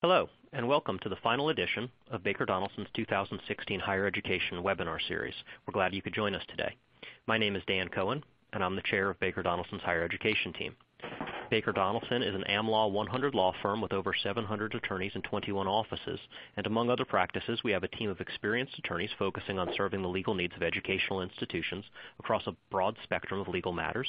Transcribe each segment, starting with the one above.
Hello, and welcome to the final edition of Baker Donelson's 2016 Higher Education Webinar Series. We're glad you could join us today. My name is Dan Cohen, and I'm the chair of Baker Donelson's Higher Education team. Baker Donelson is an AmLaw 100 law firm with over 700 attorneys and 21 offices, and among other practices, we have a team of experienced attorneys focusing on serving the legal needs of educational institutions across a broad spectrum of legal matters.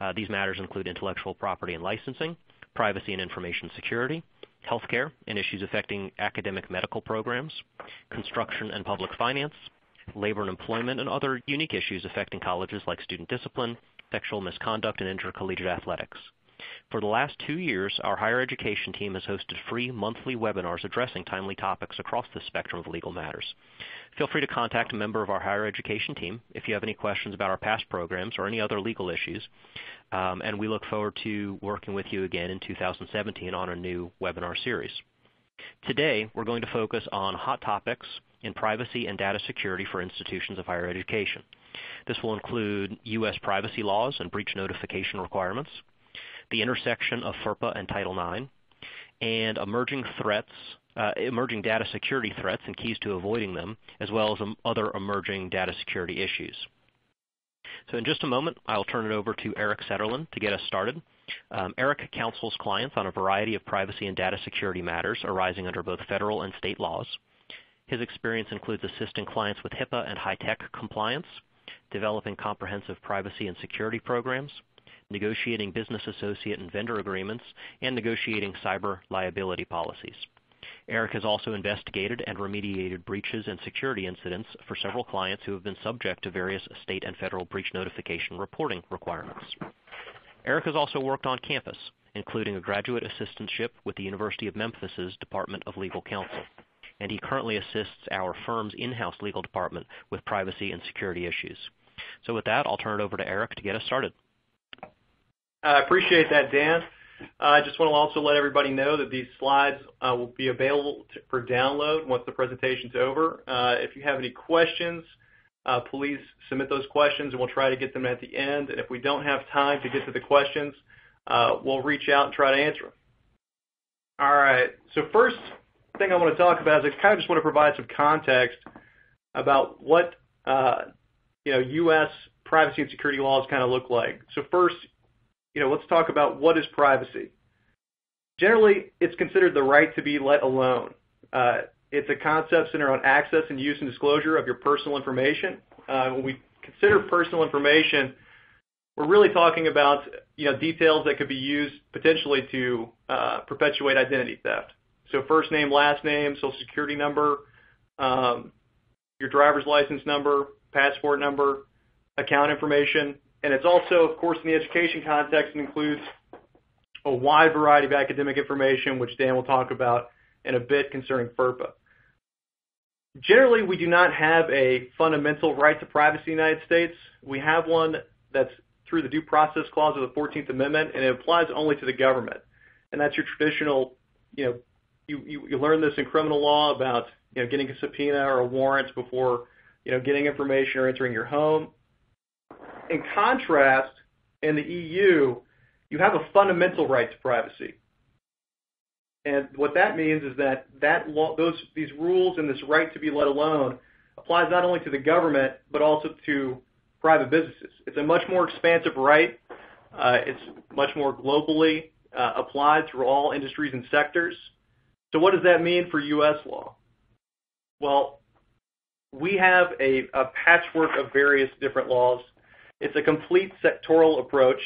Uh, these matters include intellectual property and licensing, privacy and information security, healthcare and issues affecting academic medical programs, construction and public finance, labor and employment, and other unique issues affecting colleges like student discipline, sexual misconduct, and intercollegiate athletics. For the last two years, our higher education team has hosted free monthly webinars addressing timely topics across the spectrum of legal matters. Feel free to contact a member of our higher education team if you have any questions about our past programs or any other legal issues. Um, and we look forward to working with you again in 2017 on a new webinar series. Today, we're going to focus on hot topics in privacy and data security for institutions of higher education. This will include U.S. privacy laws and breach notification requirements, the intersection of FERPA and Title IX, and emerging threats, uh, emerging data security threats and keys to avoiding them, as well as um, other emerging data security issues. So in just a moment, I'll turn it over to Eric Setterlund to get us started. Um, Eric counsels clients on a variety of privacy and data security matters arising under both federal and state laws. His experience includes assisting clients with HIPAA and HITECH compliance, developing comprehensive privacy and security programs, negotiating business associate and vendor agreements, and negotiating cyber liability policies. Eric has also investigated and remediated breaches and security incidents for several clients who have been subject to various state and federal breach notification reporting requirements. Eric has also worked on campus, including a graduate assistantship with the University of Memphis's Department of Legal Counsel. And he currently assists our firm's in-house legal department with privacy and security issues. So with that, I'll turn it over to Eric to get us started. I appreciate that, Dan. I just want to also let everybody know that these slides uh, will be available for download once the presentation's over. Uh, if you have any questions, uh, please submit those questions and we'll try to get them at the end. And if we don't have time to get to the questions, we'll reach out and try to answer them. All right, so first thing I want to talk about is I kind of just want to provide some context about what you know U.S. privacy and security laws kind of look like. So first, you know, let's talk about what is privacy. Generally, it's considered the right to be let alone. Uh, it's a concept centered on access and use and disclosure of your personal information. Uh, when we consider personal information, we're really talking about you know details that could be used potentially to uh, perpetuate identity theft. So first name, last name, social security number, um, your driver's license number, passport number, account information, and it's also, of course, in the education context, it includes a wide variety of academic information, which Dan will talk about in a bit concerning FERPA. Generally, we do not have a fundamental right to privacy in the United States. We have one that's through the Due Process Clause of the 14th Amendment, and it applies only to the government. And that's your traditional, you know, you, you, you learn this in criminal law about, you know, getting a subpoena or a warrant before, you know, getting information or entering your home. In contrast, in the EU, you have a fundamental right to privacy. And what that means is that, that law, those, these rules and this right to be let alone applies not only to the government, but also to private businesses. It's a much more expansive right. Uh, it's much more globally uh, applied through all industries and sectors. So what does that mean for U.S. law? Well, we have a, a patchwork of various different laws it's a complete sectoral approach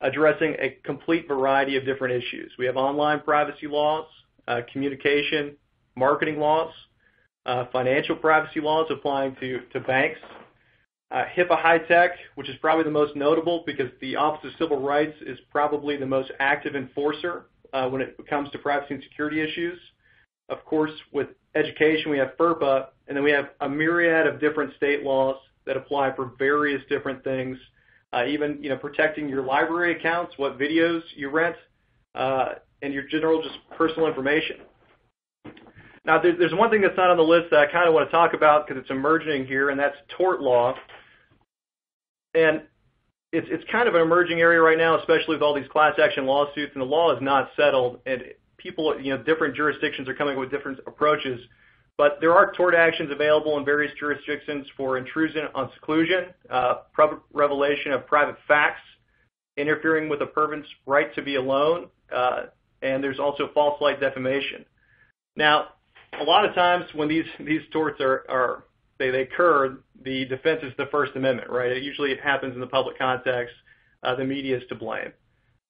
addressing a complete variety of different issues. We have online privacy laws, uh, communication, marketing laws, uh, financial privacy laws applying to, to banks, uh, HIPAA HITECH, which is probably the most notable because the Office of Civil Rights is probably the most active enforcer uh, when it comes to privacy and security issues. Of course, with education, we have FERPA, and then we have a myriad of different state laws that apply for various different things, uh, even you know protecting your library accounts, what videos you rent, uh, and your general just personal information. Now, there's one thing that's not on the list that I kind of want to talk about because it's emerging here, and that's tort law. And it's it's kind of an emerging area right now, especially with all these class action lawsuits, and the law is not settled. And people, you know, different jurisdictions are coming up with different approaches. But there are tort actions available in various jurisdictions for intrusion on seclusion, uh, revelation of private facts, interfering with a person's right to be alone, uh, and there's also false light defamation. Now, a lot of times when these these torts are, are they, they occur, the defense is the First Amendment, right? It usually it happens in the public context. Uh, the media is to blame.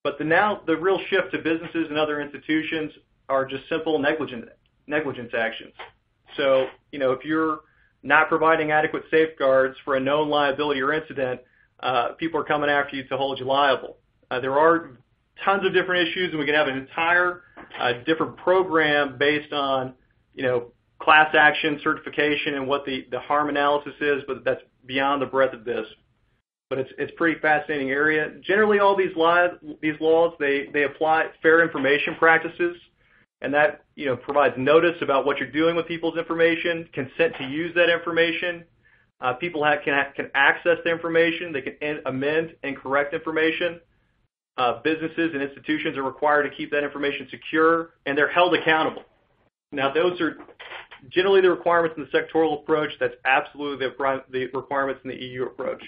But the now the real shift to businesses and other institutions are just simple negligence negligence actions. So you know if you're not providing adequate safeguards for a known liability or incident, uh, people are coming after you to hold you liable. Uh, there are tons of different issues, and we can have an entire uh, different program based on you know class action certification and what the, harm analysis is, but that's beyond the breadth of this but it's it's pretty fascinating area. Generally, all these laws these laws they they apply fair information practices, and that you know provides notice about what you're doing with people's information, consent to use that information. Uh, people have, can can access the information. They can in, amend and correct information. Uh, businesses and institutions are required to keep that information secure, and they're held accountable. Now, those are generally the requirements in the sectoral approach. That's absolutely the, the requirements in the EU approach.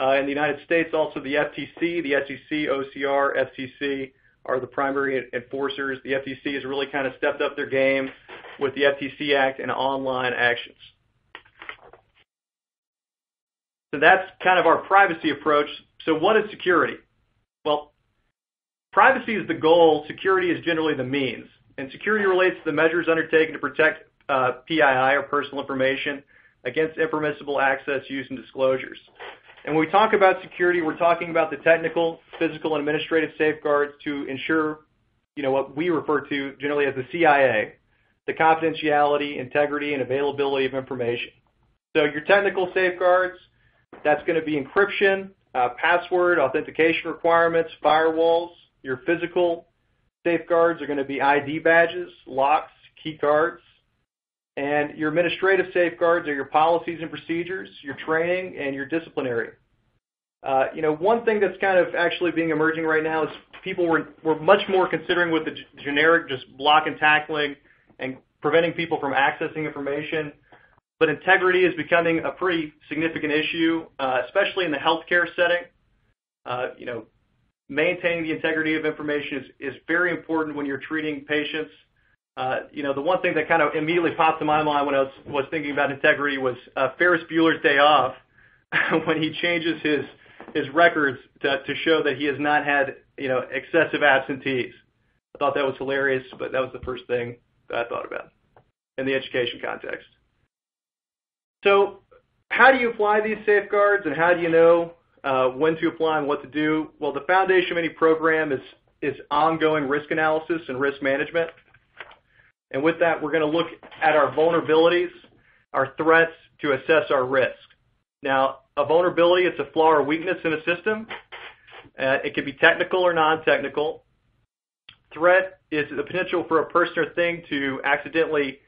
Uh, in the United States, also the FTC, the SEC, OCR, FCC are the primary enforcers. The FTC has really kind of stepped up their game with the FTC Act and online actions. So that's kind of our privacy approach. So what is security? Well, privacy is the goal. Security is generally the means. And security relates to the measures undertaken to protect uh, PII or personal information against impermissible access, use, and disclosures. And when we talk about security, we're talking about the technical, physical, and administrative safeguards to ensure, you know, what we refer to generally as the CIA, the confidentiality, integrity, and availability of information. So your technical safeguards, that's going to be encryption, uh, password, authentication requirements, firewalls. Your physical safeguards are going to be ID badges, locks, key cards. And your administrative safeguards are your policies and procedures, your training, and your disciplinary. Uh, you know, one thing that's kind of actually being emerging right now is people were, were much more considering with the generic just block and tackling and preventing people from accessing information. But integrity is becoming a pretty significant issue, uh, especially in the healthcare setting. Uh, you know, maintaining the integrity of information is, is very important when you're treating patients the one thing that kind of immediately popped to my mind when I was, was thinking about integrity was uh, Ferris Bueller's Day Off, when he changes his his records to, to show that he has not had you know excessive absentees. I thought that was hilarious, but that was the first thing that I thought about in the education context. So, how do you apply these safeguards, and how do you know uh, when to apply and what to do? Well, the foundation of any program is is ongoing risk analysis and risk management. And with that, we're going to look at our vulnerabilities, our threats to assess our risk. Now, a vulnerability, it's a flaw or weakness in a system. Uh, it can be technical or non-technical. Threat is the potential for a person or thing to accidentally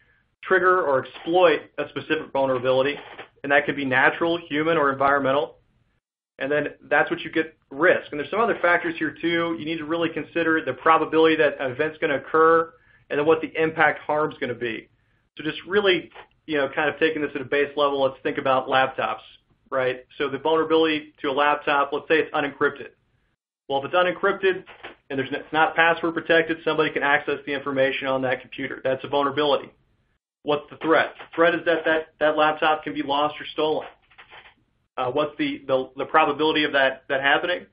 trigger or exploit a specific vulnerability, and that could be natural, human, or environmental. And then that's what you get risk. And there's some other factors here too. You need to really consider the probability that an event's going to occur and then what the impact harm is going to be. So just really, you know, kind of taking this at a base level, let's think about laptops, right? So the vulnerability to a laptop, let's say it's unencrypted. Well, if it's unencrypted and there's, it's not password protected, somebody can access the information on that computer. That's a vulnerability. What's the threat? The threat is that that, that laptop can be lost or stolen. Uh, what's the, the, the probability of that, that happening?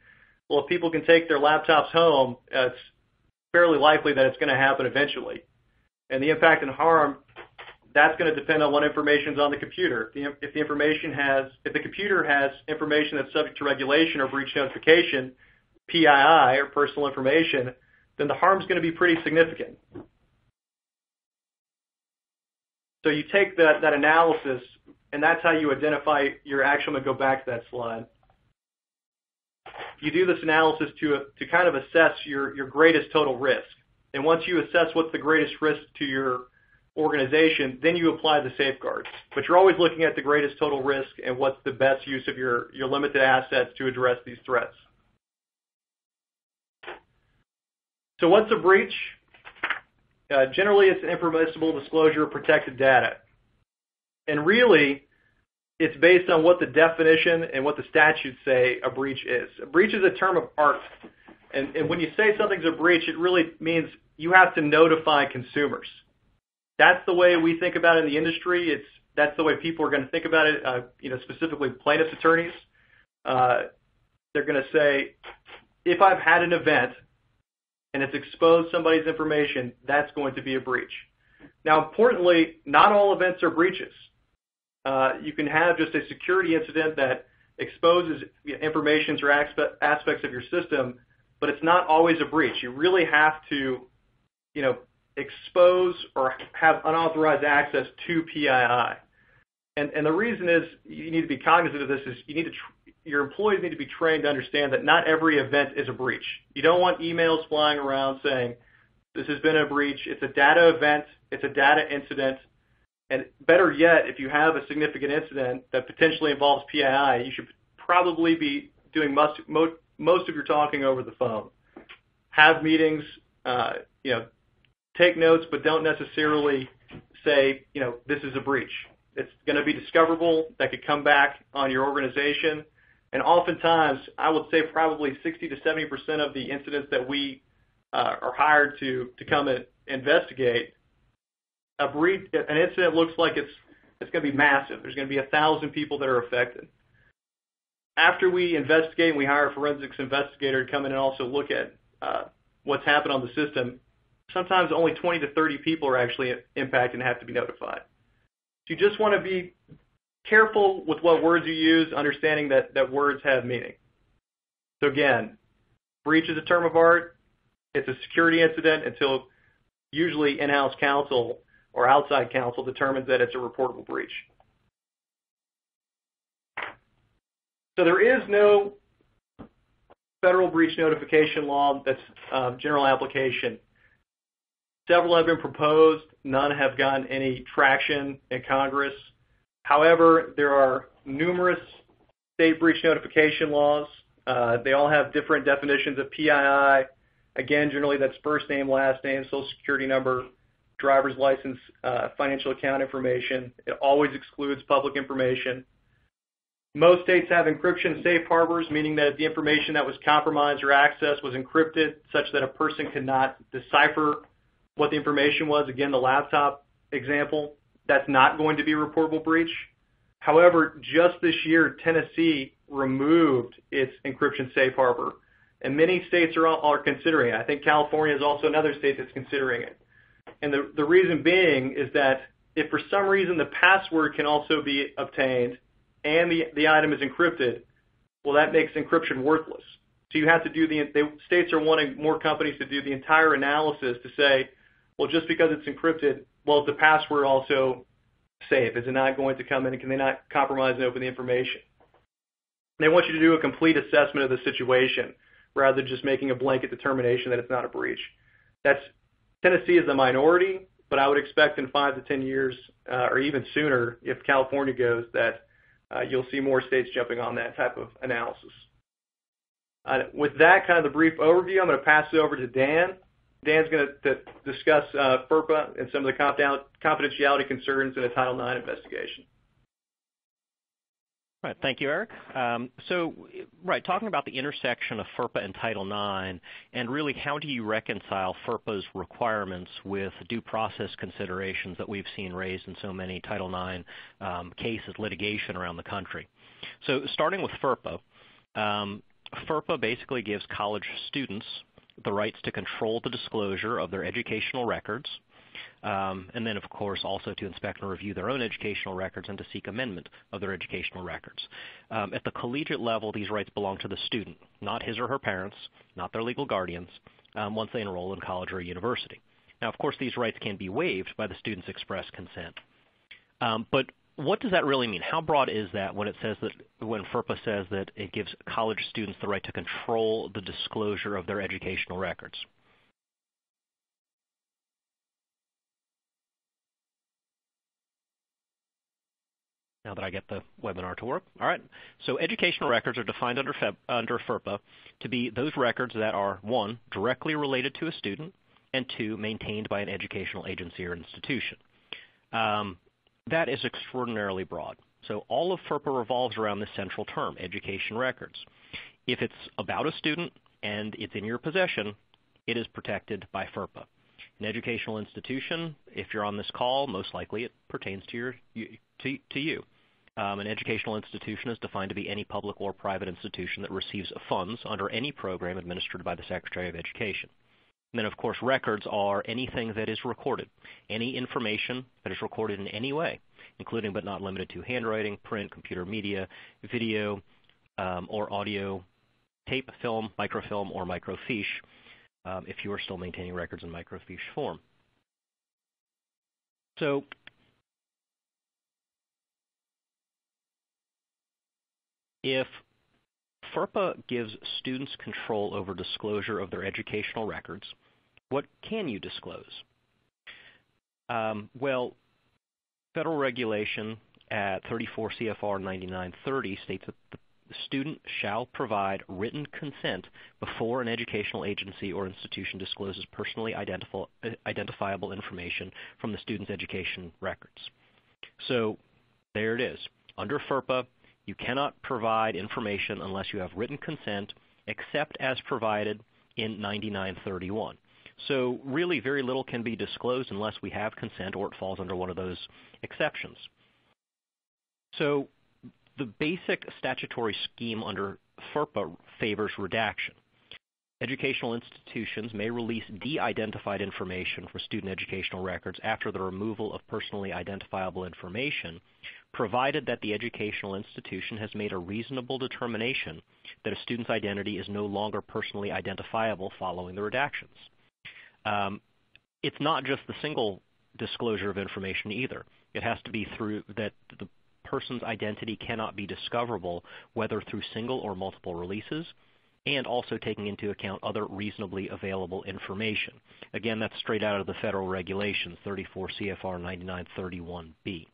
Well, if people can take their laptops home, uh, it's fairly likely that it's going to happen eventually. And the impact and harm, that's going to depend on what information is on the computer. If the information has, if the computer has information that's subject to regulation or breach notification, PII or personal information, then the harm is going to be pretty significant. So you take that, that analysis, and that's how you identify your action. I'm going to go back to that slide you do this analysis to, to kind of assess your, your greatest total risk. And once you assess what's the greatest risk to your organization, then you apply the safeguards. But you're always looking at the greatest total risk and what's the best use of your, your limited assets to address these threats. So what's a breach? uh, generally it's an impermissible disclosure of protected data. And really, it's based on what the definition and what the statutes say a breach is. A breach is a term of art. And, and when you say something's a breach, it really means you have to notify consumers. That's the way we think about it in the industry. It's that's the way people are going to think about it. Uh, you know, specifically plaintiffs' attorneys. Uh, they're going to say, if I've had an event and it's exposed somebody's information, that's going to be a breach. Now, importantly, not all events are breaches. Uh, you can have just a security incident that exposes information or aspects of your system, but it's not always a breach. You really have to, you know, expose or have unauthorized access to PII. And, and the reason is you need to be cognizant of this is you need to your employees need to be trained to understand that not every event is a breach. You don't want emails flying around saying this has been a breach. It's a data event. It's a data incident. And better yet, if you have a significant incident that potentially involves PII, you should probably be doing most, most, most of your talking over the phone. Have meetings, uh, you know, take notes, but don't necessarily say, you know, this is a breach. It's going to be discoverable. That could come back on your organization. And oftentimes, I would say probably 60 to 70 percent of the incidents that we uh, are hired to to come and investigate, an incident looks like it's it's going to be massive. There's going to be a thousand people that are affected. After we investigate, and we hire a forensics investigator to come in and also look at uh, what's happened on the system. Sometimes only 20 to 30 people are actually impacted and have to be notified. So you just want to be careful with what words you use, understanding that, that words have meaning. So again, breach is a term of art. It's a security incident until usually in-house counsel or outside counsel determines that it's a reportable breach. So there is no federal breach notification law that's um, general application. Several have been proposed. None have gotten any traction in Congress. However, there are numerous state breach notification laws. Uh, they all have different definitions of PII. Again, generally that's first name, last name, social security number, driver's license, uh, financial account information. It always excludes public information. Most states have encryption safe harbors, meaning that if the information that was compromised or accessed was encrypted such that a person could not decipher what the information was, again, the laptop example, that's not going to be a reportable breach. However, just this year, Tennessee removed its encryption safe harbor, and many states are, are considering it. I think California is also another state that's considering it. And the, the reason being is that if for some reason the password can also be obtained and the, the item is encrypted, well, that makes encryption worthless. So you have to do the, they, states are wanting more companies to do the entire analysis to say, well, just because it's encrypted, well, is the password also safe? Is it not going to come in and can they not compromise and open the information? They want you to do a complete assessment of the situation rather than just making a blanket determination that it's not a breach. That's Tennessee is a minority, but I would expect in five to ten years, uh, or even sooner, if California goes, that uh, you'll see more states jumping on that type of analysis. Uh, with that kind of the brief overview, I'm going to pass it over to Dan. Dan's going to discuss FERPA and some of the confidentiality concerns in a Title IX investigation. Right. Thank you, Eric. Um, so, right, talking about the intersection of FERPA and Title IX, and really how do you reconcile FERPA's requirements with due process considerations that we've seen raised in so many Title IX um, cases, litigation around the country. So starting with FERPA, um, FERPA basically gives college students the rights to control the disclosure of their educational records, and then, of course, also to inspect and review their own educational records and to seek amendment of their educational records. Um, at the collegiate level, these rights belong to the student, not his or her parents, not their legal guardians, um, once they enroll in college or university. Now, of course, these rights can be waived by the student's express consent. Um, but what does that really mean? How broad is that when it says that when FERPA says that it gives college students the right to control the disclosure of their educational records? Now that I get the webinar to work. All right. So educational records are defined under, FEB, under FERPA to be those records that are, one, directly related to a student, and two, maintained by an educational agency or institution. Um, that is extraordinarily broad. So all of FERPA revolves around this central term, education records. If it's about a student and it's in your possession, it is protected by FERPA. An educational institution, if you're on this call, most likely it pertains to, your, to, to you. Um, an educational institution is defined to be any public or private institution that receives funds under any program administered by the Secretary of Education. And then, of course, records are anything that is recorded, any information that is recorded in any way, including but not limited to handwriting, print, computer media, video, um, or audio, tape, film, microfilm, or microfiche, um, if you are still maintaining records in microfiche form. So if FERPA gives students control over disclosure of their educational records, what can you disclose? Um, well, federal regulation at 34 CFR 9930 states that the student shall provide written consent before an educational agency or institution discloses personally identifiable information from the student's education records. So there it is. Under FERPA, you cannot provide information unless you have written consent except as provided in 9931. So really very little can be disclosed unless we have consent or it falls under one of those exceptions. So the basic statutory scheme under FERPA favors redaction. Educational institutions may release de-identified information from student educational records after the removal of personally identifiable information, provided that the educational institution has made a reasonable determination that a student's identity is no longer personally identifiable following the redactions. Um, it's not just the single disclosure of information either. It has to be through that the person's identity cannot be discoverable whether through single or multiple releases, and also taking into account other reasonably available information. Again, that's straight out of the federal regulations, 34 CFR 9931B.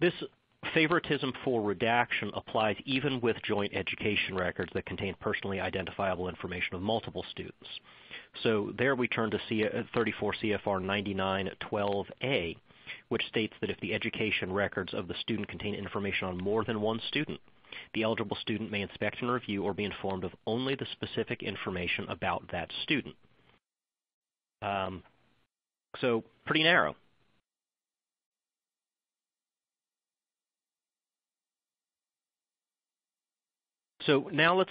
This favoritism for redaction applies even with joint education records that contain personally identifiable information of multiple students. So there we turn to C uh, 34 CFR 9912A, which states that if the education records of the student contain information on more than one student, the eligible student may inspect and review or be informed of only the specific information about that student. Um, so pretty narrow. So now let's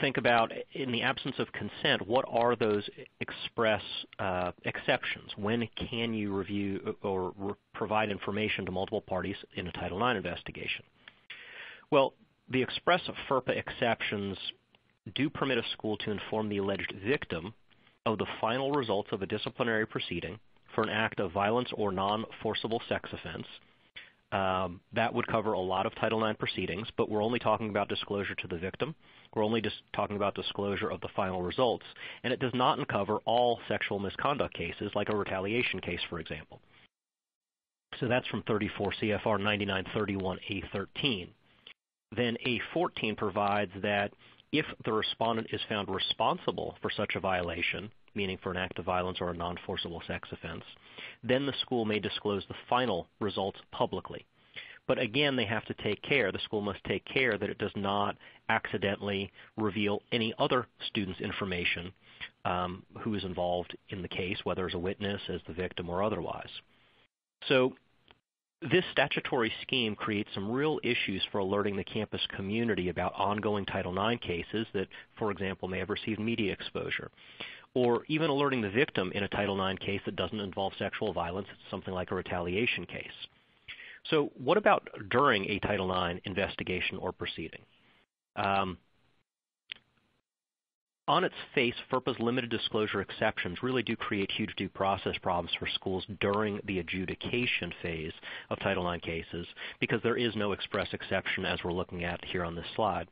think about, in the absence of consent, what are those express uh, exceptions? When can you review or re provide information to multiple parties in a Title IX investigation? Well, the express FERPA exceptions do permit a school to inform the alleged victim of the final results of a disciplinary proceeding for an act of violence or non-forcible sex offense um, that would cover a lot of Title IX proceedings, but we're only talking about disclosure to the victim. We're only just talking about disclosure of the final results, and it does not uncover all sexual misconduct cases, like a retaliation case, for example. So that's from 34 CFR 9931A13. Then A14 provides that if the respondent is found responsible for such a violation, meaning for an act of violence or a non-forcible sex offense, then the school may disclose the final results publicly. But again, they have to take care, the school must take care that it does not accidentally reveal any other student's information um, who is involved in the case, whether as a witness, as the victim, or otherwise. So this statutory scheme creates some real issues for alerting the campus community about ongoing Title IX cases that, for example, may have received media exposure or even alerting the victim in a Title IX case that doesn't involve sexual violence, it's something like a retaliation case. So what about during a Title IX investigation or proceeding? Um, on its face, FERPA's limited disclosure exceptions really do create huge due process problems for schools during the adjudication phase of Title IX cases because there is no express exception as we're looking at here on this slide.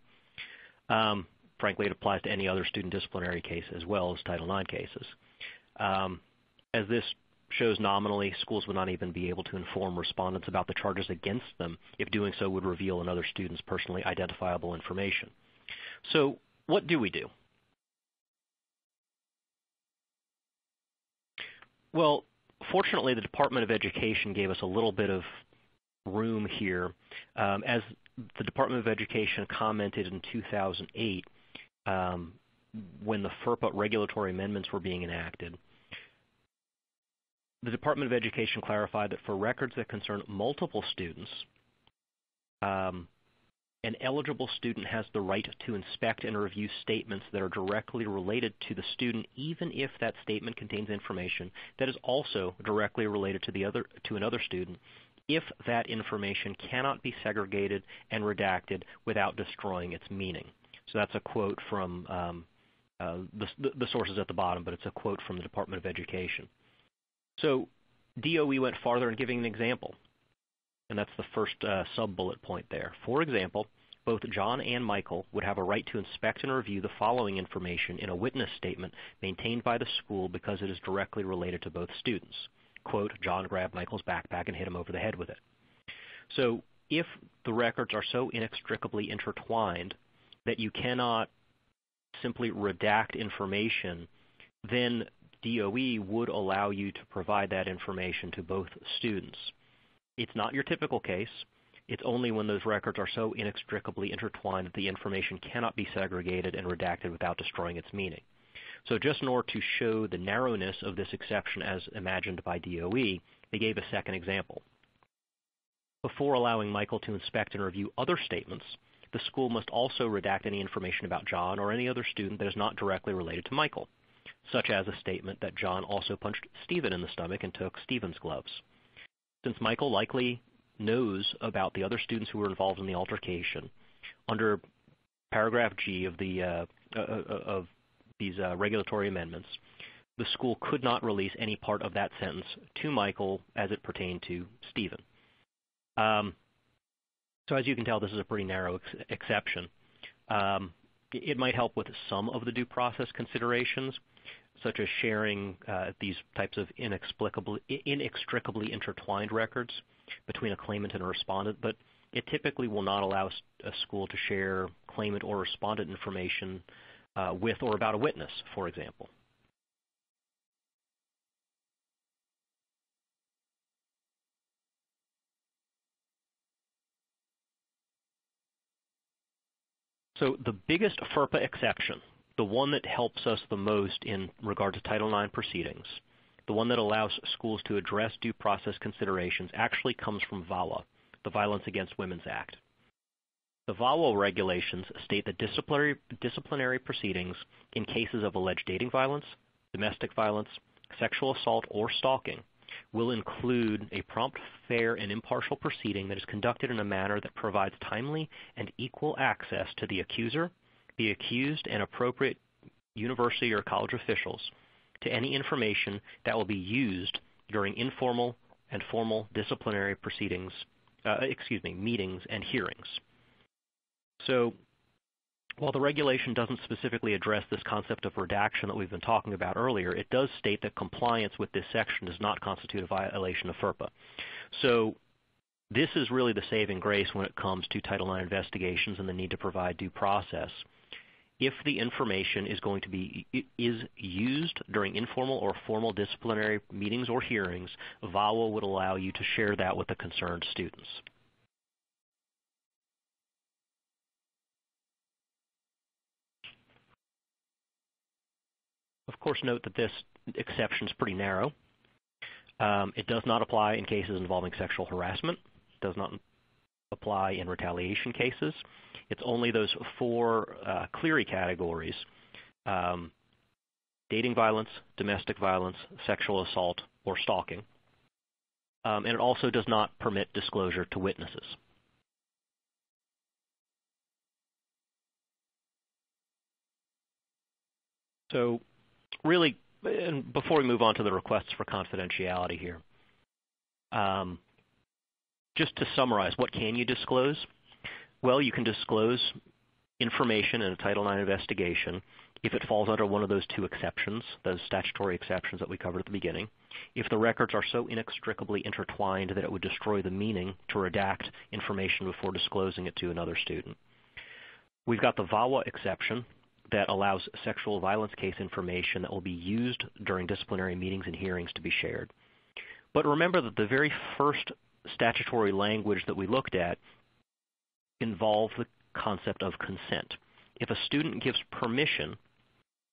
Um, frankly, it applies to any other student disciplinary case as well as Title IX cases. Um, as this shows nominally, schools would not even be able to inform respondents about the charges against them if doing so would reveal another student's personally identifiable information. So what do we do? Well, fortunately, the Department of Education gave us a little bit of room here. Um, as the Department of Education commented in 2008, um, when the FERPA regulatory amendments were being enacted, the Department of Education clarified that for records that concern multiple students, um, an eligible student has the right to inspect and review statements that are directly related to the student, even if that statement contains information that is also directly related to the other to another student, if that information cannot be segregated and redacted without destroying its meaning. So that's a quote from um, uh, the, the sources at the bottom, but it's a quote from the Department of Education. So DOE went farther in giving an example and that's the first uh, sub-bullet point there. For example, both John and Michael would have a right to inspect and review the following information in a witness statement maintained by the school because it is directly related to both students. Quote, John grabbed Michael's backpack and hit him over the head with it. So if the records are so inextricably intertwined that you cannot simply redact information, then DOE would allow you to provide that information to both students. It's not your typical case. It's only when those records are so inextricably intertwined that the information cannot be segregated and redacted without destroying its meaning. So just in order to show the narrowness of this exception as imagined by DOE, they gave a second example. Before allowing Michael to inspect and review other statements, the school must also redact any information about John or any other student that is not directly related to Michael, such as a statement that John also punched Stephen in the stomach and took Stephen's gloves. Since Michael likely knows about the other students who were involved in the altercation, under paragraph G of the uh, uh, uh of these uh, regulatory amendments, the school could not release any part of that sentence to Michael as it pertained to Stephen. Um, so as you can tell, this is a pretty narrow ex exception. Um, it might help with some of the due process considerations, such as sharing uh, these types of inextricably intertwined records between a claimant and a respondent, but it typically will not allow a school to share claimant or respondent information uh, with or about a witness, for example. So the biggest FERPA exception the one that helps us the most in regard to Title IX proceedings, the one that allows schools to address due process considerations, actually comes from VAWA, the Violence Against Women's Act. The VAWA regulations state that disciplinary, disciplinary proceedings in cases of alleged dating violence, domestic violence, sexual assault, or stalking will include a prompt, fair, and impartial proceeding that is conducted in a manner that provides timely and equal access to the accuser, the accused and appropriate university or college officials to any information that will be used during informal and formal disciplinary proceedings, uh, excuse me, meetings and hearings. So while the regulation doesn't specifically address this concept of redaction that we've been talking about earlier, it does state that compliance with this section does not constitute a violation of FERPA. So this is really the saving grace when it comes to Title IX investigations and the need to provide due process if the information is going to be is used during informal or formal disciplinary meetings or hearings, VAWA would allow you to share that with the concerned students. Of course, note that this exception is pretty narrow. Um, it does not apply in cases involving sexual harassment. Does not apply in retaliation cases. It's only those four uh, Clery categories, um, dating violence, domestic violence, sexual assault, or stalking. Um, and it also does not permit disclosure to witnesses. So really, and before we move on to the requests for confidentiality here, um, just to summarize, what can you disclose? Well, you can disclose information in a Title IX investigation if it falls under one of those two exceptions, those statutory exceptions that we covered at the beginning, if the records are so inextricably intertwined that it would destroy the meaning to redact information before disclosing it to another student. We've got the VAWA exception, that allows sexual violence case information that will be used during disciplinary meetings and hearings to be shared. But remember that the very first statutory language that we looked at involved the concept of consent. If a student gives permission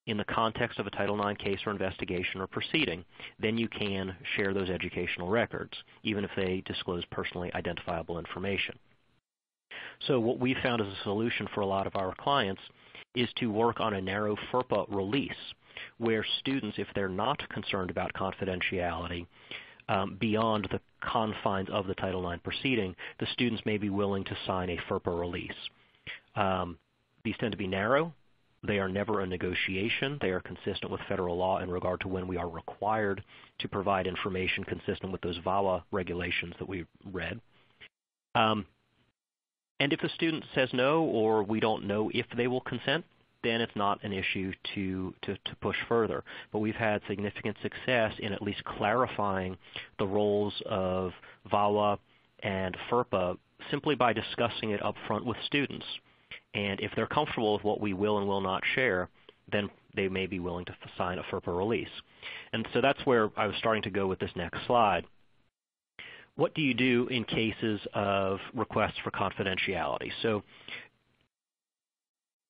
in the context of a Title IX case or investigation or proceeding, then you can share those educational records, even if they disclose personally identifiable information. So what we found as a solution for a lot of our clients is to work on a narrow FERPA release where students, if they're not concerned about confidentiality beyond the confines of the Title IX proceeding, the students may be willing to sign a FERPA release. Um, these tend to be narrow. They are never a negotiation. They are consistent with federal law in regard to when we are required to provide information consistent with those VAWA regulations that we read. Um, and if the student says no or we don't know if they will consent, then it's not an issue to, to, to, push further. But we've had significant success in at least clarifying the roles of VAWA and FERPA simply by discussing it up front with students. And if they're comfortable with what we will and will not share, then they may be willing to sign a FERPA release. And so that's where I was starting to go with this next slide what do you do in cases of requests for confidentiality? So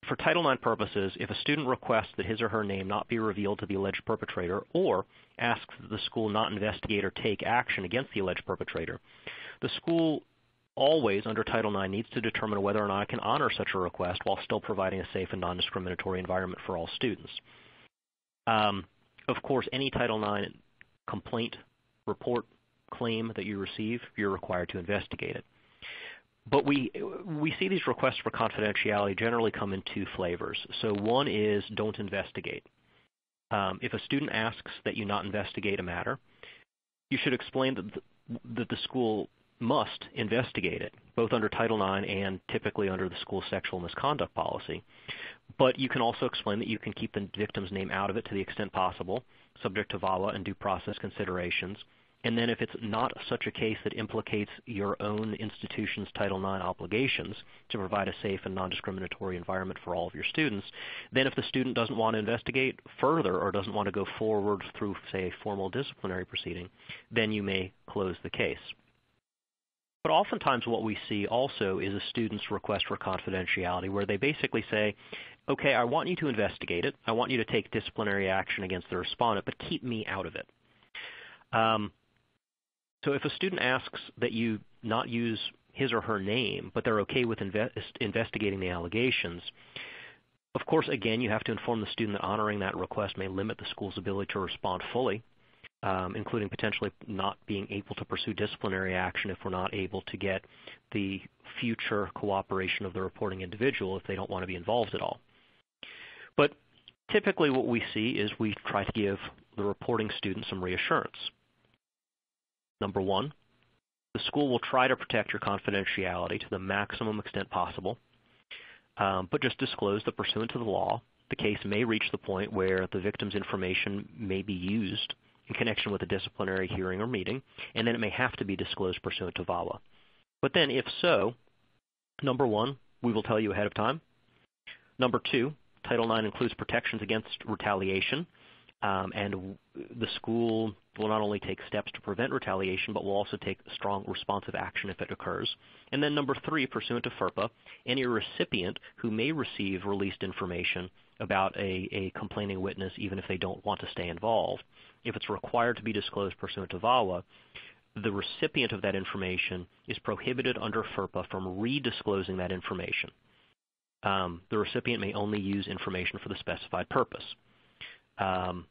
for Title IX purposes, if a student requests that his or her name not be revealed to the alleged perpetrator or asks that the school not investigate or take action against the alleged perpetrator, the school always, under Title IX, needs to determine whether or not it can honor such a request while still providing a safe and non-discriminatory environment for all students. Um, of course, any Title IX complaint report claim that you receive, you're required to investigate it. But we, we see these requests for confidentiality generally come in two flavors. So one is don't investigate. Um, if a student asks that you not investigate a matter, you should explain that the, that the school must investigate it, both under Title IX and typically under the school sexual misconduct policy. But you can also explain that you can keep the victim's name out of it to the extent possible, subject to VAWA and due process considerations, and then if it's not such a case that implicates your own institution's Title IX obligations to provide a safe and non-discriminatory environment for all of your students, then if the student doesn't want to investigate further or doesn't want to go forward through, say, a formal disciplinary proceeding, then you may close the case. But oftentimes what we see also is a student's request for confidentiality where they basically say, okay, I want you to investigate it. I want you to take disciplinary action against the respondent, but keep me out of it. Um, so if a student asks that you not use his or her name, but they're okay with invest investigating the allegations, of course, again, you have to inform the student that honoring that request may limit the school's ability to respond fully, um, including potentially not being able to pursue disciplinary action if we're not able to get the future cooperation of the reporting individual if they don't want to be involved at all. But typically what we see is we try to give the reporting student some reassurance. Number one, the school will try to protect your confidentiality to the maximum extent possible, um, but just disclose that pursuant to the law, the case may reach the point where the victim's information may be used in connection with a disciplinary hearing or meeting, and then it may have to be disclosed pursuant to VAWA. But then if so, number one, we will tell you ahead of time. Number two, Title IX includes protections against retaliation, um, and the school will not only take steps to prevent retaliation, but will also take strong responsive action if it occurs. And then number three, pursuant to FERPA, any recipient who may receive released information about a, a complaining witness, even if they don't want to stay involved, if it's required to be disclosed pursuant to VAWA, the recipient of that information is prohibited under FERPA from redisclosing that information. Um, the recipient may only use information for the specified purpose. Um,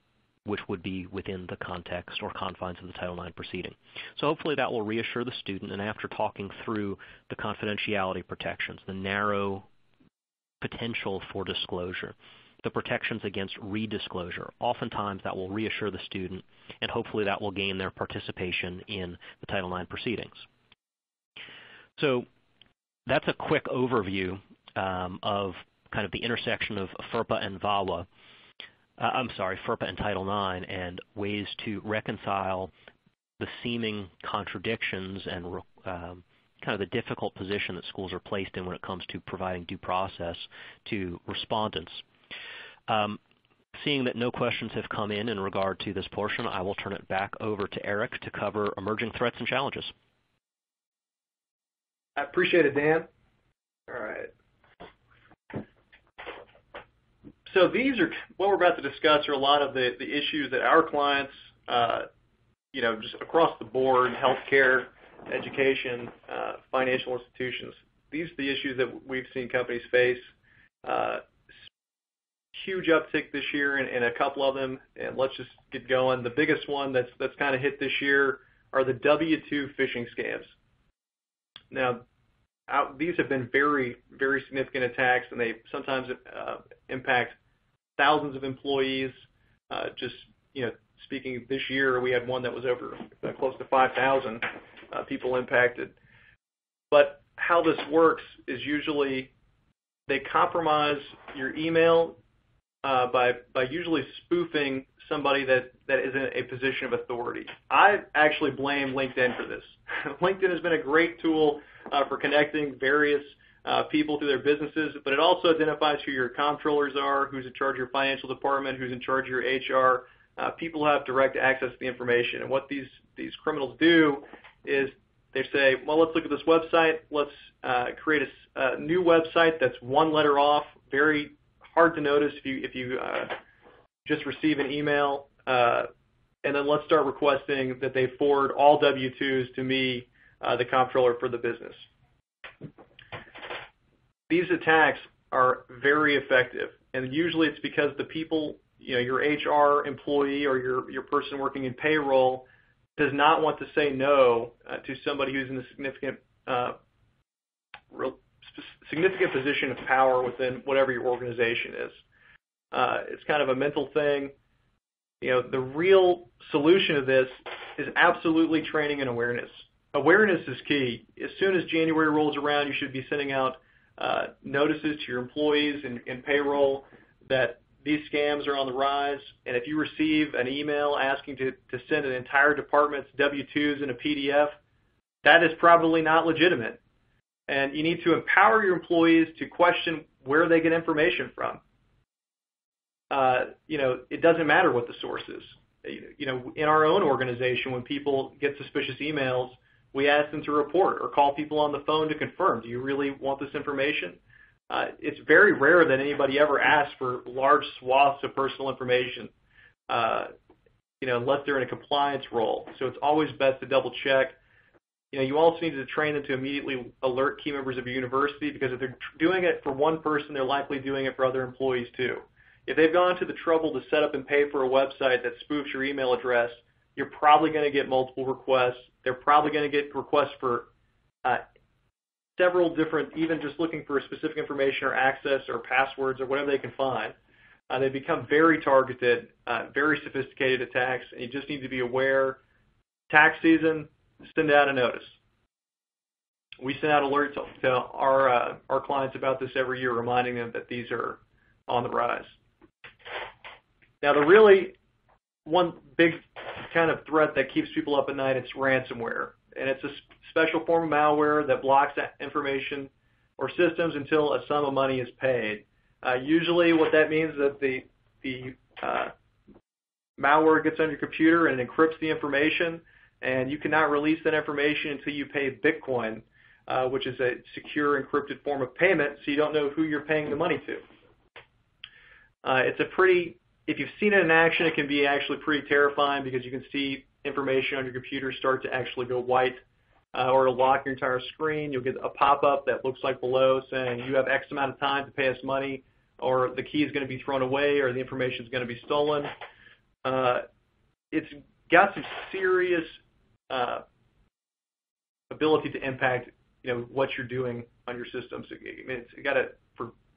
which would be within the context or confines of the Title IX proceeding. So hopefully that will reassure the student, and after talking through the confidentiality protections, the narrow potential for disclosure, the protections against redisclosure, oftentimes that will reassure the student, and hopefully that will gain their participation in the Title IX proceedings. So that's a quick overview um, of kind of the intersection of FERPA and VAWA I'm sorry, FERPA and Title IX, and ways to reconcile the seeming contradictions and um, kind of the difficult position that schools are placed in when it comes to providing due process to respondents Seeing that no questions have come in in regard to this portion, I will turn it back over to Eric to cover emerging threats and challenges. I appreciate it, Dan. All right. So these are what we're about to discuss are a lot of the issues that our clients, uh, you know, just across the board, healthcare, education, uh, financial institutions. These are the issues that we've seen companies face. Uh, huge uptick this year in a couple of them, and let's just get going. The biggest one that's kind of hit this year are the W-2 phishing scams. Now these have been very very significant attacks, and they sometimes uh, impact thousands of employees. Uh, just you know speaking this year, we had one that was over uh, close to 5,000 uh, people impacted. But how this works is usually they compromise your email by usually spoofing somebody that is in a position of authority. I actually blame LinkedIn for this. LinkedIn has been a great tool for connecting various people through their businesses, but it also identifies who your comptrollers are, who's in charge of your financial department, who's in charge of your HR. Uh, People have direct access to the information. And what these these criminals do is they say, "Well, let's look at this website. Let's uh, create a new website that's one letter off." Very hard to notice if you if you uh, just receive an email. And then let's start requesting that they forward all W-2s to me, the comptroller for the business. These attacks are very effective, and usually it's because the people, your HR employee or your your person working in payroll, does not want to say no uh, to somebody who's in a significant uh, significant position of power within whatever your organization is. Uh, it's kind of a mental thing. You know, the real solution to this is absolutely training and awareness. Awareness is key. As soon as January rolls around, you should be sending out notices to your employees in payroll that these scams are on the rise. And if you receive an email asking to send an entire department's W-2s in a PDF, that is probably not legitimate. And you need to empower your employees to question where they get information from. Uh, you know, it doesn't matter what the source is. You know, in our own organization, when people get suspicious emails, we ask them to report or call people on the phone to confirm, "Do you really want this information?" It's very rare that anybody ever asks for large swaths of personal information, uh, you know, unless they're in a compliance role. So it's always best to double-check. You know, you also need to train them to immediately alert key members of your university, because if they're doing it for one person, they're likely doing it for other employees, too. If they've gone to the trouble to set up and pay for a website that spoofs your email address, you're probably going to get multiple requests. They're probably going to get requests for uh, several different, even just looking for specific information or access or passwords or whatever they can find. Uh, they become very targeted, uh, very sophisticated attacks, and you just need to be aware. Tax season, send out a notice. We send out alerts to our clients about this every year, reminding them that these are on the rise. Now, the really one big kind of threat that keeps people up at night, it's ransomware. And it's a special form of malware that blocks information or systems until a sum of money is paid. Uh, usually, what that means is that the the uh, malware gets on your computer and encrypts the information, and you cannot release that information until you pay Bitcoin, uh, which is a secure, encrypted form of payment, so you don't know who you're paying the money to. If you've seen it in action, it can be actually pretty terrifying because you can see information on your computer start to actually go white, uh, or it'll lock your entire screen. You'll get a pop-up that looks like below saying, "You have X amount of time to pay us money," or, "The key is going to be thrown away," or, "The information is going to be stolen." Uh, it's got some serious uh, ability to impact you know what you're doing on your systems.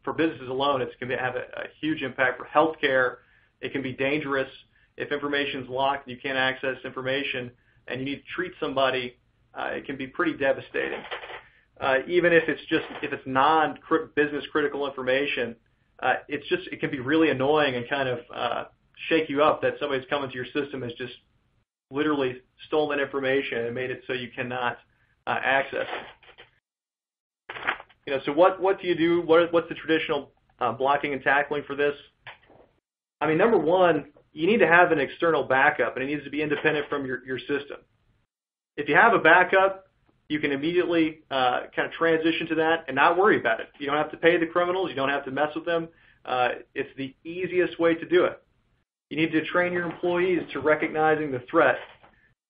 For businesses alone, it's going to have a huge impact. For healthcare, it can be dangerous. If information's locked and you can't access information and you need to treat somebody, it can be pretty devastating. Even if it's just if it's non-business critical information, uh, it's just it can be really annoying and kind of shake you up that somebody's come into your system, has just literally stolen information and made it so you cannot access it. You know, so what what do you do? What What's the traditional uh, blocking and tackling for this? I mean, number one, you need to have an external backup, and it needs to be independent from your, your system. If you have a backup, you can immediately uh, kind of transition to that and not worry about it. You don't have to pay the criminals. You don't have to mess with them. Uh, it's the easiest way to do it. You need to train your employees to recognizing the threat.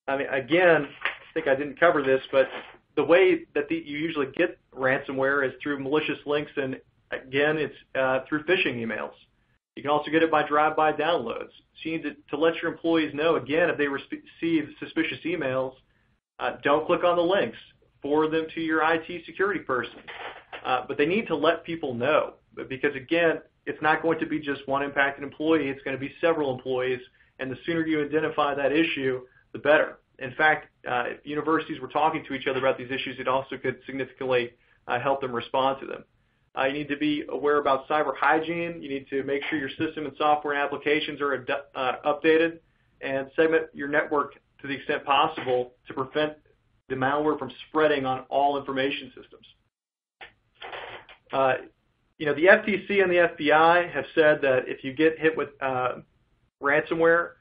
I mean, again, I think I didn't cover this, but the way that the, you usually get ransomware is through malicious links, and again, it's uh, through phishing emails. You can also get it by drive-by downloads. So you need to, to let your employees know, again, if they receive suspicious emails, uh, don't click on the links. Forward them to your IT security person. Uh, but they need to let people know because, again, it's not going to be just one impacted employee. It's going to be several employees, and the sooner you identify that issue, the better. In fact, uh, if universities were talking to each other about these issues, it also could significantly uh, help them respond to them. Uh, you need to be aware about cyber hygiene. You need to make sure your system and software and applications are ad- uh, updated and segment your network to the extent possible to prevent the malware from spreading on all information systems. Uh, you know, the FTC and the FBI have said that if you get hit with uh, ransomware,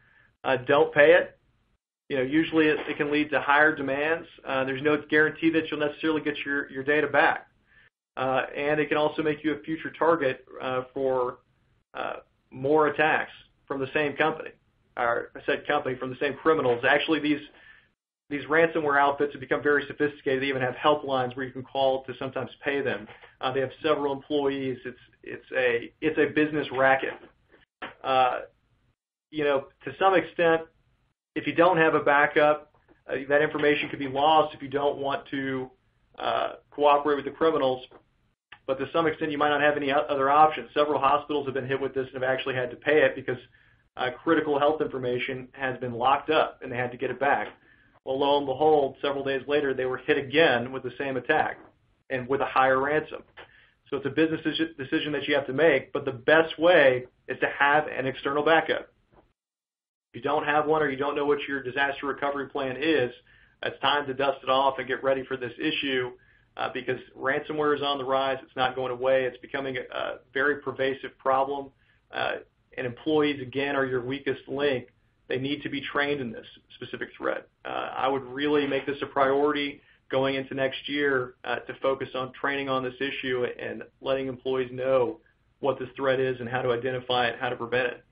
uh, don't pay it. You know, usually it, it can lead to higher demands. Uh, there's no guarantee that you'll necessarily get your, your data back. Uh, and it can also make you a future target uh, for uh, more attacks from the same company, or I said company, from the same criminals. Actually, these these ransomware outfits have become very sophisticated. They even have helplines where you can call to sometimes pay them. Uh, they have several employees. It's it's a it's a business racket. Uh, you know, to some extent, if you don't have a backup, uh, that information could be lost if you don't want to cooperate with the criminals but to some extent you might not have any other options. Several hospitals have been hit with this and have actually had to pay it because uh, critical health information has been locked up and they had to get it back. Well, lo and behold, several days later they were hit again with the same attack and with a higher ransom. So it's a business decision that you have to make, but the best way is to have an external backup. If you don't have one or you don't know what your disaster recovery plan is, it's time to dust it off and get ready for this issue because ransomware is on the rise. It's not going away. It's becoming a, very pervasive problem. Uh, and employees, again, are your weakest link. They need to be trained in this specific threat. Uh, I would really make this a priority going into next year uh, to focus on training on this issue and letting employees know what this threat is and how to identify it, how to prevent it.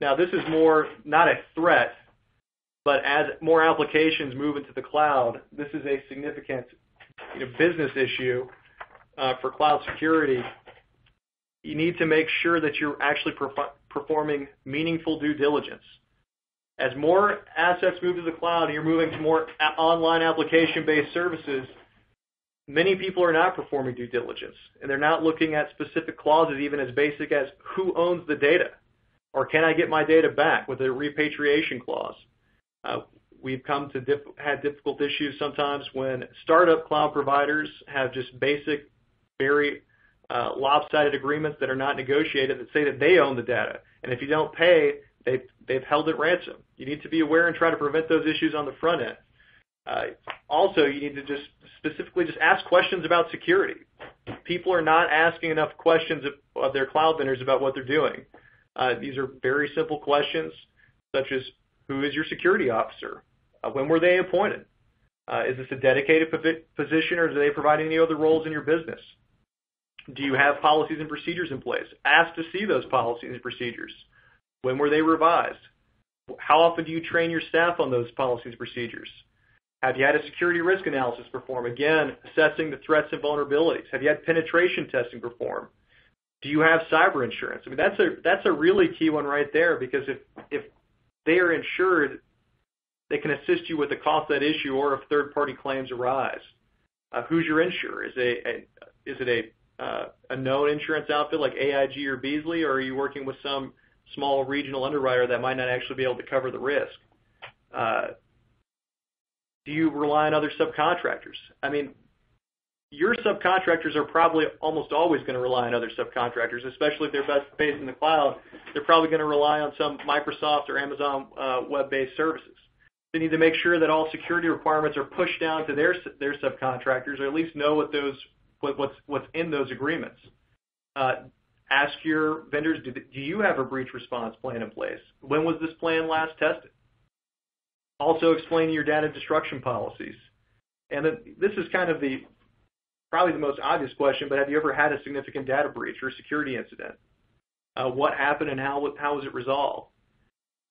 Now, this is more not a threat, as more applications move into the cloud, this is a significant business issue uh, for cloud security. You need to make sure that you're actually perf- performing meaningful due diligence. As more assets move to the cloud and you're moving to more online application-based services, many people are not performing due diligence, and they're not looking at specific clauses even as basic as who owns the data, or can I get my data back with a repatriation clause. Uh, we've come to diff- had difficult issues sometimes when startup cloud providers have just basic, very uh, lopsided agreements that are not negotiated that say that they own the data, and if you don't pay, they've they've held it ransom. You need to be aware and try to prevent those issues on the front end. Uh, also, you need to just specifically just ask questions about security. People are not asking enough questions of, their cloud vendors about what they're doing. These are very simple questions, such as who is your security officer? Uh, when were they appointed? Uh, is this a dedicated position or do they provide any other roles in your business? Do you have policies and procedures in place? Ask to see those policies and procedures. When were they revised? How often do you train your staff on those policies and procedures? Have you had a security risk analysis performed? Again, assessing the threats and vulnerabilities. Have you had penetration testing performed? Do you have cyber insurance? I mean, that's a that's a really key one right there because if if they are insured, they can assist you with the cost of that issue or if third-party claims arise. Uh, who's your insurer? Is, a, a, is it a, uh, a known insurance outfit like AIG or Beazley, or are you working with some small regional underwriter that might not actually be able to cover the risk? Uh, do you rely on other subcontractors? I mean, your subcontractors are probably almost always going to rely on other subcontractors, especially if they're best based in the cloud. They're probably going to rely on some Microsoft or Amazon uh, web-based services. They need to make sure that all security requirements are pushed down to their their subcontractors, or at least know what those what's what's in those agreements. Ask your vendors, do you have a breach response plan in place? When was this plan last tested? Also explain your data destruction policies. And then this is probably the most obvious question, but have you ever had a significant data breach or security incident? Uh, what happened and how was it resolved?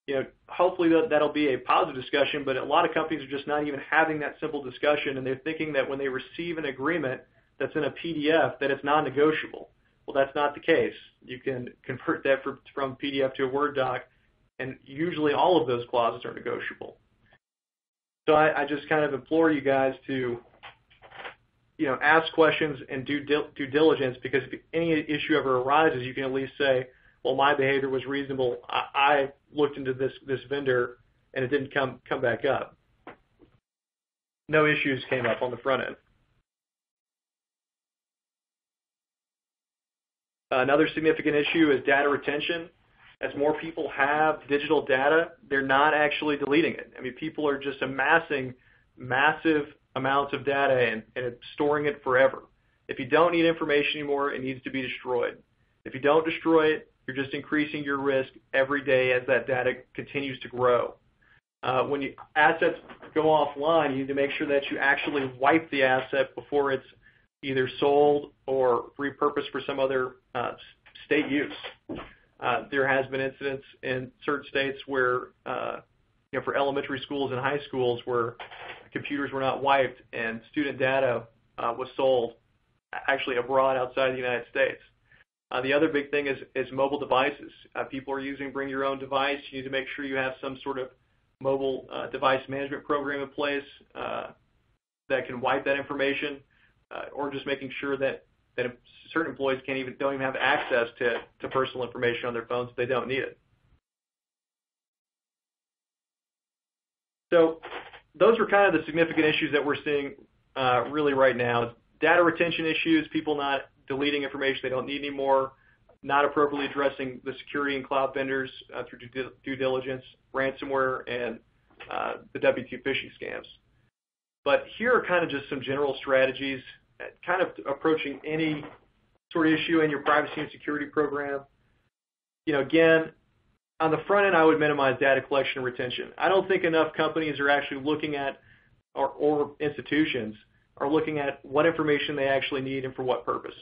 You know, hopefully, that'll be a positive discussion, but a lot of companies are just not even having that simple discussion, and they're thinking that when they receive an agreement that's in a PDF, that it's non-negotiable. Well, that's not the case. You can convert that from PDF to a Word doc, and usually all of those clauses are negotiable. So I just kind of implore you guys to ask questions and do due diligence, because if any issue ever arises, you can at least say, "Well, my behavior was reasonable. I looked into this this vendor, and it didn't come, come back up." No issues came up on the front end. Another significant issue is data retention. As more people have digital data, they're not actually deleting it. I mean, people are just amassing massive amounts of data and storing it forever. If you don't need information anymore, it needs to be destroyed. If you don't destroy it, you're just increasing your risk every day as that data continues to grow. Uh, when assets go offline, you need to make sure that you actually wipe the asset before it's either sold or repurposed for some other uh, state use. Uh, there has been incidents in certain states for elementary schools and high schools where computers were not wiped and student data uh, was sold actually abroad outside the United States. Uh, the other big thing is is mobile devices. Uh, people are using bring your own device. You need to make sure you have some sort of mobile device management program in place that can wipe that information, or just making sure that that certain employees can't even don't even have access to personal information on their phones if they don't need it. So those are kind of the significant issues that we're seeing uh, really right now. Data retention issues, people not deleting information they don't need anymore, not appropriately addressing the security and cloud vendors uh, through due diligence, ransomware, and uh, the W-2 phishing scams. But here are kind of just some general strategies kind of approaching any sort of issue in your privacy and security program. You know, again, on the front end, I would minimize data collection and retention. I don't think enough companies are actually looking at, or institutions are looking at what information they actually need and for what purpose.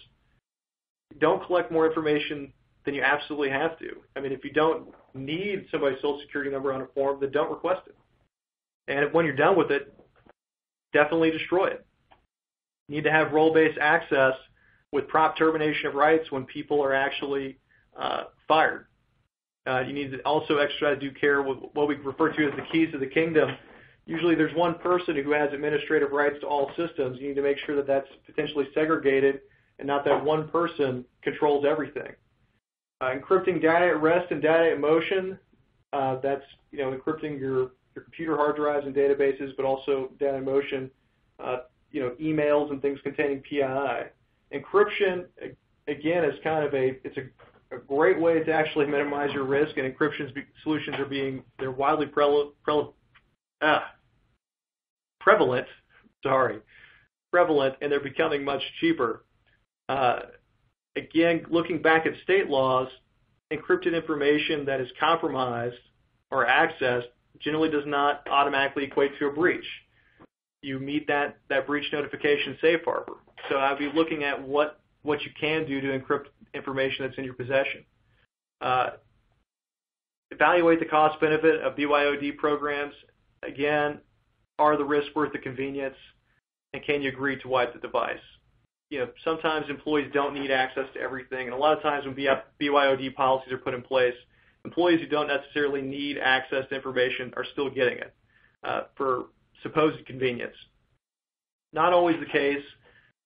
Don't collect more information than you absolutely have to. I mean, if you don't need somebody's Social Security number on a form, then don't request it. And when you're done with it, definitely destroy it. You need to have role-based access with prompt termination of rights when people are actually uh, fired. Uh, you need to also exercise due care with what we refer to as the keys to the kingdom. Usually, there's one person who has administrative rights to all systems. You need to make sure that that's potentially segregated and not that one person controls everything. Uh, encrypting data at rest and data in motion, uh, that's you know encrypting your computer hard drives and databases, but also data in motion, you know emails and things containing PII. Encryption, again, is kind of a it's a great way to actually minimize your risk, and encryption solutions are being they're widely ah, prevalent, sorry, prevalent, and they're becoming much cheaper. Uh, again, looking back at state laws, encrypted information that is compromised or accessed generally does not automatically equate to a breach. You meet that that breach notification safe harbor. So I'd be looking at what, what you can do to encrypt information that's in your possession. Uh, evaluate the cost benefit of BYOD programs. Again, are the risks worth the convenience, and can you agree to wipe the device? You know, sometimes employees don't need access to everything, and a lot of times when BYOD policies are put in place, employees who don't necessarily need access to information are still getting it uh, for supposed convenience. Not always the case.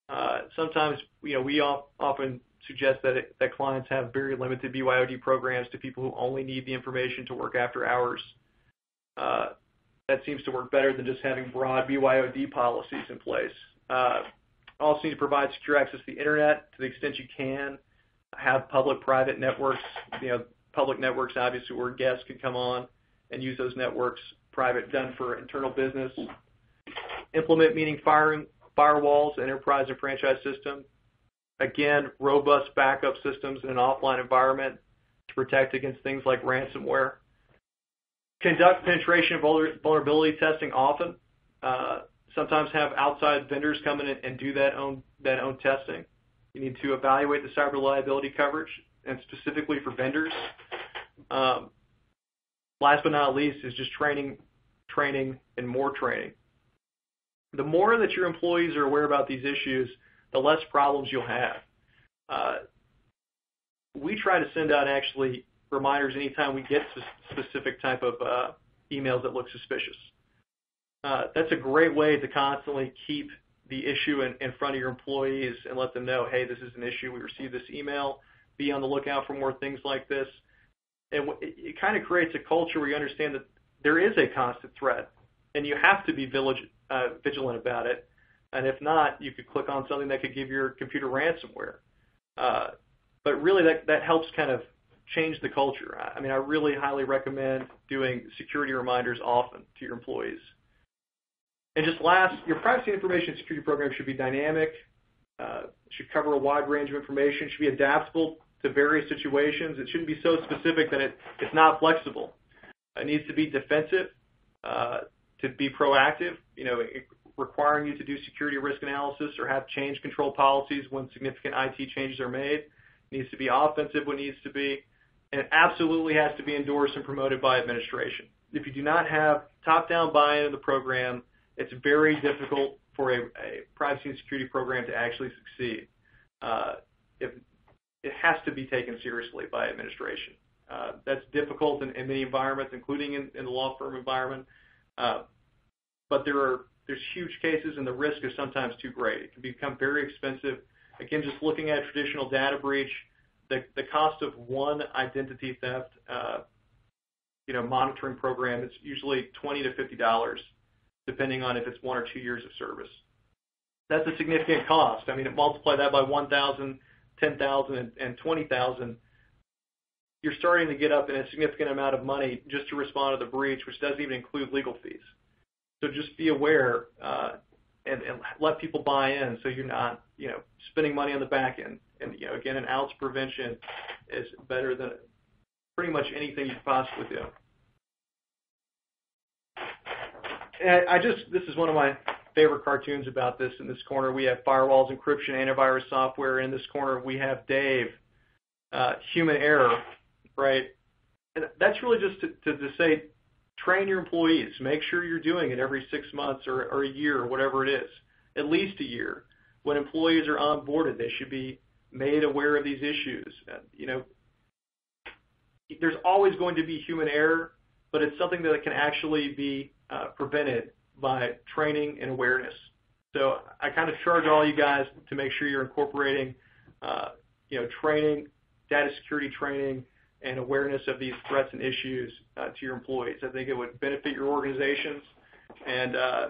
Uh, sometimes you know, we often suggest that that clients have very limited BYOD programs to people who only need the information to work after hours. Uh, that seems to work better than just having broad BYOD policies in place. Uh, also need to provide secure access to the internet to the extent you can. Have public-private networks. You know, public networks, obviously, where guests can come on and use those networks. Private, done for internal business. Implement meeting firewalls, enterprise and franchise system. Again, robust backup systems in an offline environment to protect against things like ransomware. Conduct penetration vulnerability testing often. Uh, sometimes have outside vendors come in and do that own that own testing. You need to evaluate the cyber liability coverage, and specifically for vendors. Um, last but not least is just training, training, and more training. The more that your employees are aware about these issues, the less problems you'll have. Uh, we try to send out actually reminders anytime we get specific type of uh, emails that look suspicious. Uh, that's a great way to constantly keep the issue in front of your employees and let them know, "Hey, this is an issue. We received this email. Be on the lookout for more things like this." And it kind of creates a culture where you understand that there is a constant threat, and you have to be vigilant about it. And if not, you could click on something that could give your computer ransomware. Uh, but really, that that helps kind of change the culture. I I mean, I really highly recommend doing security reminders often to your employees. And just last, your privacy information security program should be dynamic, should cover a wide range of information, should be adaptable to various situations. It shouldn't be so specific that it, it's not flexible. It needs to be defensive, to be proactive, requiring you to do security risk analysis or have change control policies when significant IT changes are made. It needs to be offensive when it needs to be, and it absolutely has to be endorsed and promoted by administration. If you do not have top-down buy-in of the program, it's very difficult for a privacy and security program to actually succeed. Uh, if it has to be taken seriously by administration. Uh, that's difficult in many environments, including in the law firm environment. Uh, There's huge cases, and the risk is sometimes too great. It can become very expensive. Again, just looking at traditional data breach, the cost of one identity theft uh, you know, monitoring program is usually $20-$50, depending on if it's one or two years of service. That's a significant cost. I mean, multiply that by 1,000, 10,000, and 20,000, you're starting to get up in a significant amount of money just to respond to the breach, which doesn't even include legal fees. So just be aware, uh, and let people buy in so you're not you know spending money on the back end. And you know, again, an ounce prevention is better than pretty much anything you could possibly do. This is one of my favorite cartoons about this. In this corner, we have firewalls, encryption, antivirus software. In this corner, we have Dave, uh, human error. Right? And that's really just to say, train your employees. Make sure you're doing it every six months or a year, or whatever it is. At least a year. When employees are onboarded, they should be made aware of these issues. Uh, you know, there's always going to be human error, but it's something that can actually be prevented by training and awareness. So I kind of charge all you guys to make sure you're incorporating uh, you know, training, data security training, and awareness of these threats and issues uh, to your employees. I think it would benefit your organizations, and uh,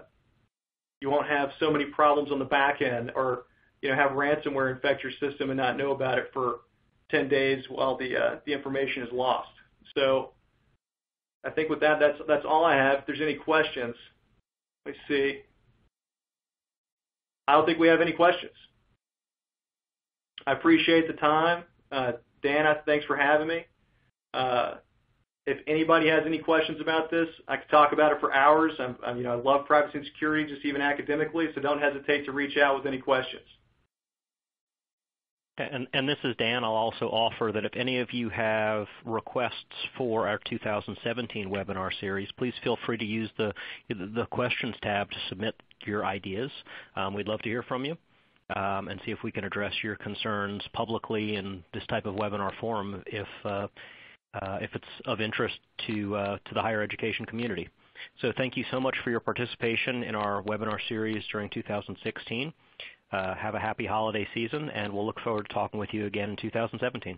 you won't have so many problems on the back end or you know have ransomware infect your system and not know about it for 10 days while uh, the information is lost. So I think with that that's that's all I have. If there's any questions. Let me see. I don't think we have any questions. I appreciate the time. Dan, thanks for having me. Uh, if anybody has any questions about this, I could talk about it for hours. I'm, you know, I love privacy and security, just even academically, so don't hesitate to reach out with any questions. And, and, this is Dan. I'll also offer that if any of you have requests for our 2017 webinar series, please feel free to use the the questions tab to submit your ideas. Um, we'd love to hear from you, um, and see if we can address your concerns publicly in this type of webinar forum uh, Uh, if it's of interest to uh, to the higher education community. So thank you so much for your participation in our webinar series during 2016. Uh, have a happy holiday season, and we'll look forward to talking with you again in 2017.